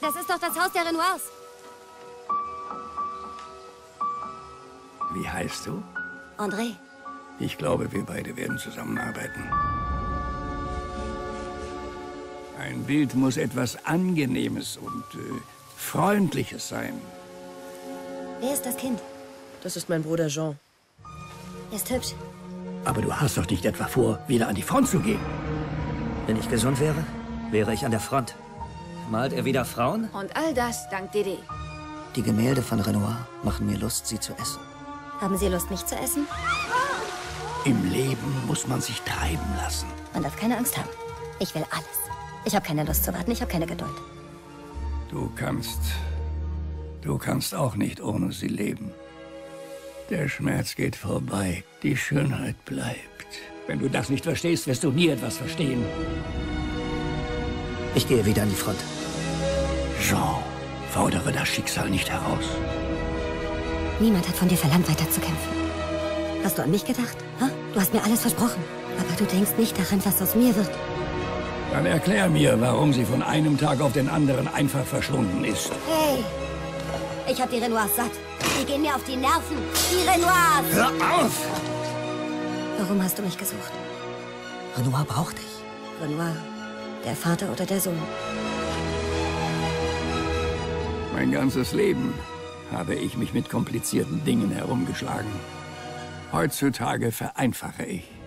Das ist doch das Haus der Renoirs. Wie heißt du? André. Ich glaube, wir beide werden zusammenarbeiten. Ein Bild muss etwas Angenehmes und äh, Freundliches sein. Wer ist das Kind? Das ist mein Bruder Jean. Er ist hübsch. Aber du hast doch nicht etwa vor, wieder an die Front zu gehen. Wenn ich gesund wäre, wäre ich an der Front. Malt er wieder Frauen? Und all das dank Didi. Die Gemälde von Renoir machen mir Lust, sie zu essen. Haben Sie Lust, mich zu essen? Im Leben muss man sich treiben lassen. Man darf keine Angst haben. Ich will alles. Ich habe keine Lust zu warten, ich habe keine Geduld. Du kannst... Du kannst auch nicht ohne sie leben. Der Schmerz geht vorbei, die Schönheit bleibt. Wenn du das nicht verstehst, wirst du nie etwas verstehen. Ich gehe wieder an die Front. Jean, fordere das Schicksal nicht heraus. Niemand hat von dir verlangt, weiterzukämpfen. Hast du an mich gedacht? Ha? Du hast mir alles versprochen. Aber du denkst nicht daran, was aus mir wird. Dann erklär mir, warum sie von einem Tag auf den anderen einfach verschwunden ist. Hey! Ich hab die Renoirs satt. Die gehen mir auf die Nerven. Die Renoirs! Hör auf! Warum hast du mich gesucht? Renoir braucht dich. Renoir. Der Vater oder der Sohn? Mein ganzes Leben habe ich mich mit komplizierten Dingen herumgeschlagen. Heutzutage vereinfache ich.